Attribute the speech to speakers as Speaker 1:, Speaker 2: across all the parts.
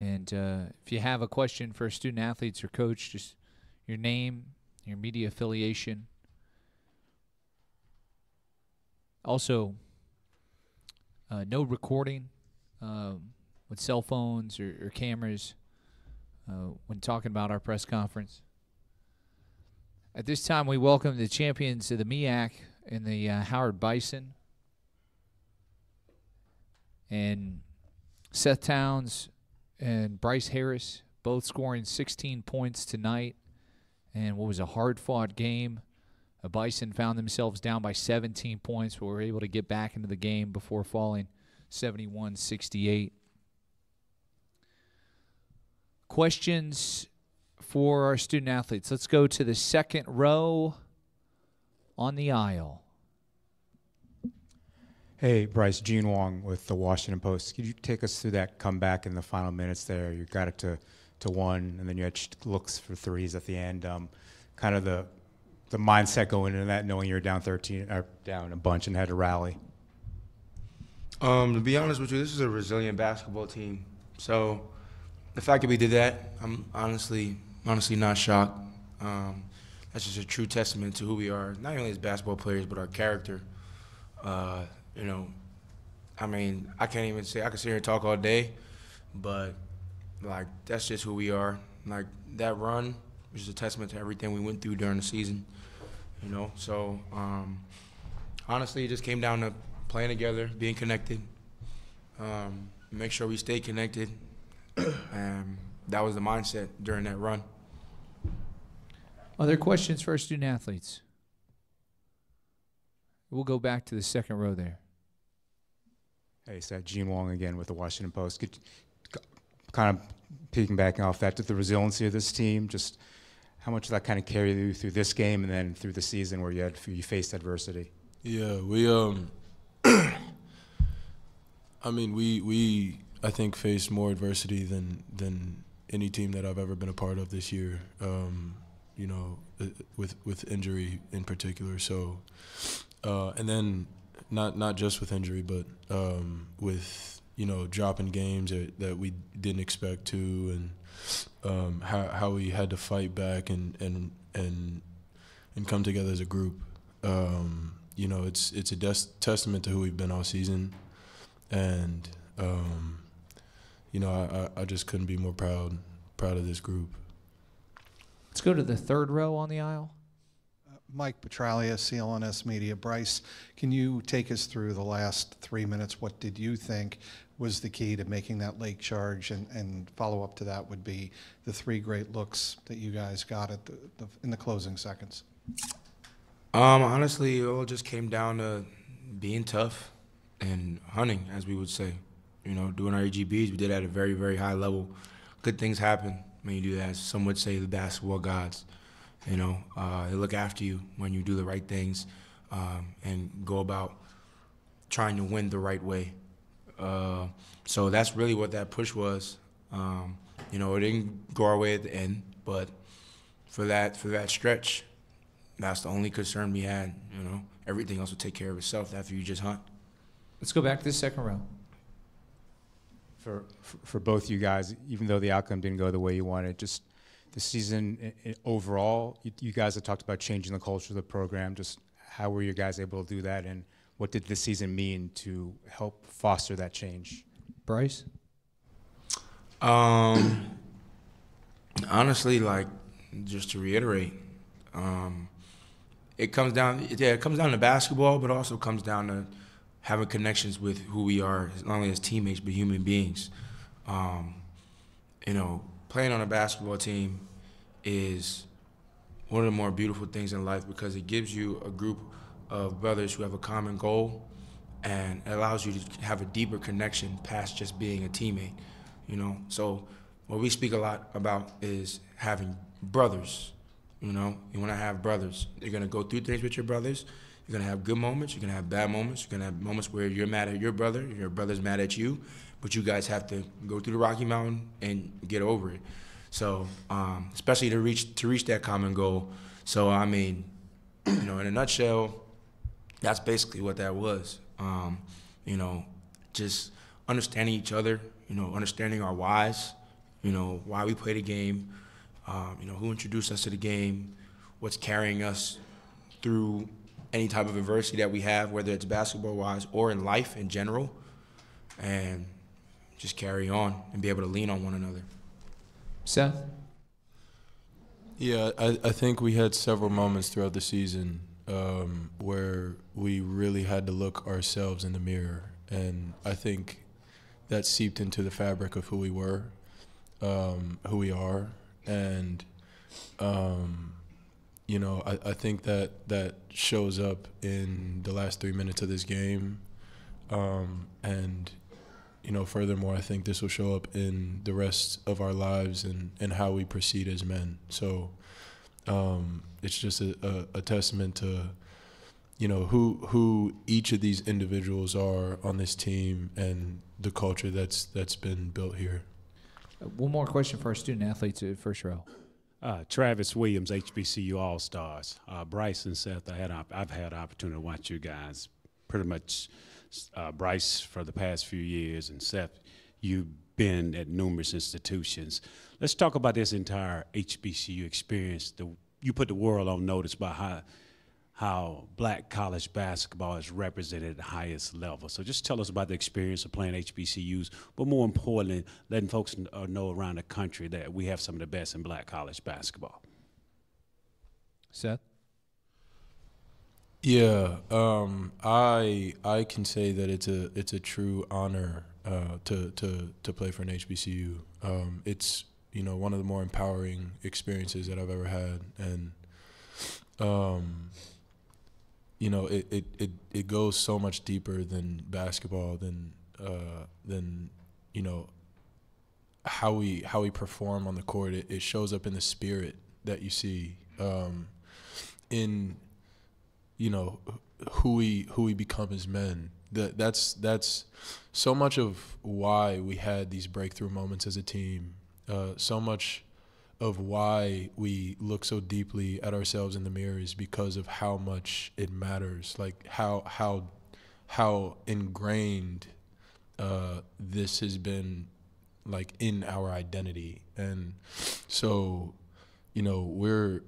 Speaker 1: And uh, if you have a question for student athletes or coach, just your name, your media affiliation. Also, uh, no recording um, with cell phones or, or cameras uh, when talking about our press conference. At this time, we welcome the champions of the MEAC and the uh, Howard Bison. And Seth Towns and Bryce Harris both scoring 16 points tonight. And what was a hard fought game. The Bison found themselves down by 17 points, but were able to get back into the game before falling 71 68. Questions for our student athletes. Let's go to the second row on the aisle.
Speaker 2: Hey, Bryce, Gene Wang with the Washington Post. Could you take us through that comeback in the final minutes there? You got it to, to one, and then you had looks for threes at the end. Um, kind of the the mindset going into that, knowing you're down 13 or down a bunch and had to rally.
Speaker 3: Um, to be honest with you, this is a resilient basketball team. So the fact that we did that, I'm honestly honestly not shocked. Um, that's just a true testament to who we are, not only as basketball players, but our character. Uh, you know, I mean, I can't even say I could sit here and talk all day, but like that's just who we are. Like that run was just a testament to everything we went through during the season. You know, so um, honestly, it just came down to playing together, being connected, um, make sure we stay connected, and that was the mindset during that run.
Speaker 1: Other questions for our student athletes? We'll go back to the second row there.
Speaker 2: Hey, so Gene Wang again with the Washington Post. Could, kind of peeking back off that, the resiliency of this team, just how much that kind of carry you through this game and then through the season where you had you faced adversity?
Speaker 4: Yeah, we um, I mean we we I think faced more adversity than than any team that I've ever been a part of this year. Um, you know, uh, with with injury in particular. So, uh, and then not not just with injury, but um, with you know dropping games that, that we didn't expect to, and um, how how we had to fight back and and and and come together as a group. Um, you know, it's it's a des- testament to who we've been all season, and um, you know, I, I just couldn't be more proud proud of this group.
Speaker 1: Let's go to the third row on the aisle.
Speaker 5: Mike Petralia, CLNS Media. Bryce, can you take us through the last three minutes? What did you think was the key to making that late charge? And, and follow up to that would be the three great looks that you guys got at the, the in the closing seconds.
Speaker 3: Um, honestly, it all just came down to being tough and hunting, as we would say. You know, doing our AGBs, we did at a very, very high level. Good things happen when you do that. Some would say the basketball gods. You know, uh, they look after you when you do the right things um, and go about trying to win the right way. Uh, so that's really what that push was. Um, you know, it didn't go our way at the end, but for that for that stretch, that's the only concern we had. You know, everything else will take care of itself after you just hunt.
Speaker 1: Let's go back to the second round.
Speaker 2: For, for both you guys, even though the outcome didn't go the way you wanted, just the season overall, you, you guys have talked about changing the culture of the program. Just how were you guys able to do that, and what did this season mean to help foster that change?
Speaker 1: Bryce?
Speaker 3: Um, honestly, like just to reiterate, um, it comes down. Yeah, it comes down to basketball, but also comes down to having connections with who we are, not only as teammates but human beings. Um, you know, playing on a basketball team is one of the more beautiful things in life because it gives you a group of brothers who have a common goal and it allows you to have a deeper connection past just being a teammate you know? So what we speak a lot about is having brothers you know? You want to have brothers. You're going to go through things with your brothers. You're going to have good moments. You're going to have bad moments. You're going to have moments where you're mad at your brother your brother's mad at you but you guys have to go through the rocky mountain and get over it so um, especially to reach to reach that common goal so i mean you know in a nutshell that's basically what that was um, you know just understanding each other you know understanding our whys You know, why we play the game. Um, you know, who introduced us to the game. What's carrying us through any type of adversity that we have, whether it's basketball wise or in life in general, and just carry on and be able to lean on one another.
Speaker 1: Seth?
Speaker 4: Yeah, I, I think we had several moments throughout the season um, where we really had to look ourselves in the mirror. And I think that seeped into the fabric of who we were, um, who we are. And, um, you know, I, I think that that shows up in the last three minutes of this game. Um, and, you know, furthermore, I think this will show up in the rest of our lives and, and how we proceed as men. So um, it's just a, a, a, testament to, you know, who who each of these individuals are on this team and the culture that's that's been built here.
Speaker 1: Uh, one more question for our student athletes at first row.
Speaker 6: Uh, Travis Williams, HBCU All Stars. Uh, Bryce and Seth, I had I've had an opportunity to watch you guys pretty much uh, Bryce for the past few years, and Seth, you've been at numerous institutions. Let's talk about this entire HBCU experience. The, you put the world on notice by how how black college basketball is represented at the highest level. So just tell us about the experience of playing HBCUs, but more importantly, letting folks uh, know around the country that we have some of the best in black college basketball.
Speaker 1: Seth?
Speaker 4: Yeah, um, I I can say that it's a it's a true honor uh, to to to play for an HBCU. Um, it's you know one of the more empowering experiences that I've ever had, and um, you know it, it, it, it goes so much deeper than basketball than uh, than you know how we how we perform on the court. It, it shows up in the spirit that you see um, in you know who we who we become as men. That that's that's so much of why we had these breakthrough moments as a team. Uh, so much of why we look so deeply at ourselves in the mirror is because of how much it matters. Like how how how ingrained uh, this has been like in our identity and so you know we're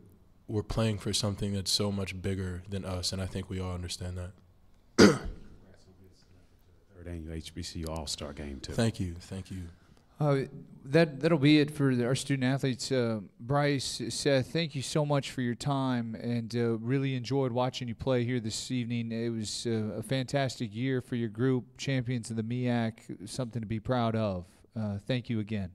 Speaker 4: we're playing for something that's so much bigger than us, and I think we all understand that.
Speaker 6: Third annual HBCU All Star Game too.
Speaker 4: Thank you, thank you.
Speaker 1: Uh, that that'll be it for the, our student athletes. Uh, Bryce, Seth, thank you so much for your time, and uh, really enjoyed watching you play here this evening. It was uh, a fantastic year for your group, champions of the MEAC, something to be proud of. Uh, thank you again.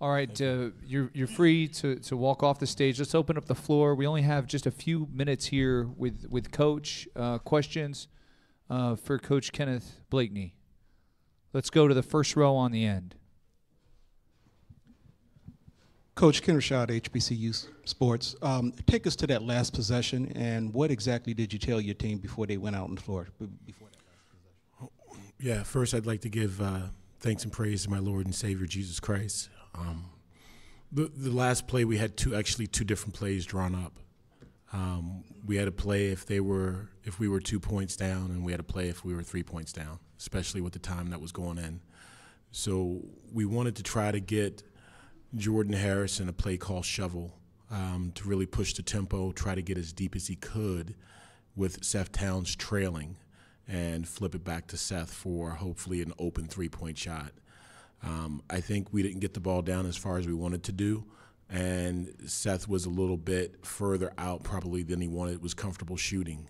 Speaker 1: All right, uh, you're you're free to, to walk off the stage. Let's open up the floor. We only have just a few minutes here with with Coach. Uh, questions uh, for Coach Kenneth Blakeney. Let's go to the first row on the end.
Speaker 7: Coach Ken Rashad, HBCU Sports. Um, take us to that last possession, and what exactly did you tell your team before they went out on the floor? Before that last
Speaker 8: possession? Yeah, first I'd like to give uh, thanks and praise to my Lord and Savior Jesus Christ. Um, the the last play we had two actually two different plays drawn up. Um, we had a play if they were if we were two points down, and we had a play if we were three points down, especially with the time that was going in. So we wanted to try to get Jordan Harris in a play called shovel um, to really push the tempo, try to get as deep as he could with Seth Towns trailing, and flip it back to Seth for hopefully an open three point shot. Um, I think we didn't get the ball down as far as we wanted to do, and Seth was a little bit further out probably than he wanted. Was comfortable shooting,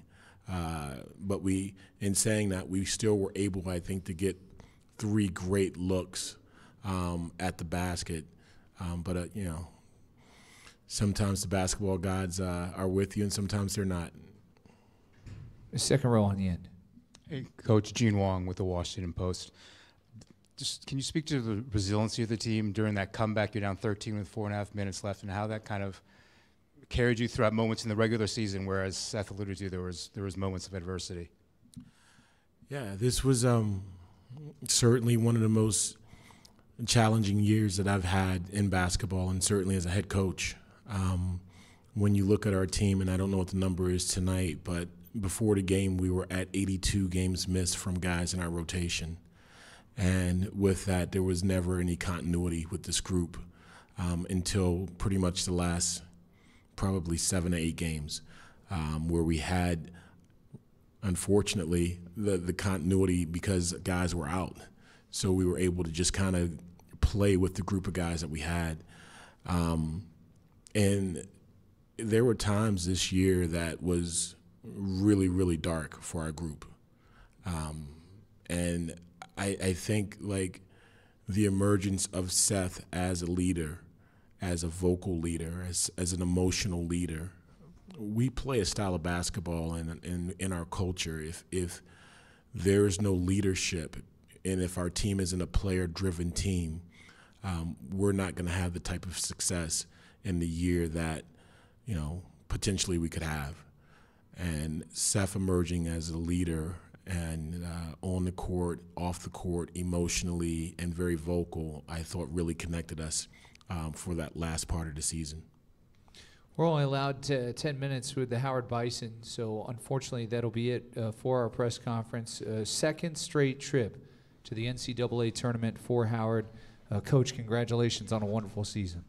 Speaker 8: uh, but we, in saying that, we still were able, I think, to get three great looks um, at the basket. Um, but uh, you know, sometimes the basketball gods uh, are with you, and sometimes they're not.
Speaker 1: Second row on the end.
Speaker 2: Hey, Coach Gene Wang with the Washington Post just can you speak to the resiliency of the team during that comeback? You're down 13 with four and a half minutes left, and how that kind of carried you throughout moments in the regular season, whereas Seth alluded to, there was there was moments of adversity.
Speaker 8: Yeah, this was um, certainly one of the most challenging years that I've had in basketball, and certainly as a head coach. Um, when you look at our team, and I don't know what the number is tonight, but before the game, we were at 82 games missed from guys in our rotation And with that, there was never any continuity with this group um, until pretty much the last probably seven to eight games, um, where we had, unfortunately, the, the continuity because guys were out. So we were able to just kind of play with the group of guys that we had. Um, and there were times this year that was really, really dark for our group. Um, and I, I think like the emergence of Seth as a leader, as a vocal leader, as, as an emotional leader, we play a style of basketball in, in, in our culture. If, if there is no leadership and if our team isn't a player driven team, um, we're not going to have the type of success in the year that, you know, potentially we could have. And Seth emerging as a leader and uh, on the court, off the court, emotionally and very vocal, I thought really connected us um, for that last part of the season.
Speaker 1: We're only allowed to 10 minutes with the Howard Bison, so unfortunately that'll be it uh, for our press conference. Uh, second straight trip to the NCAA tournament for Howard. Uh, Coach, congratulations on a wonderful season.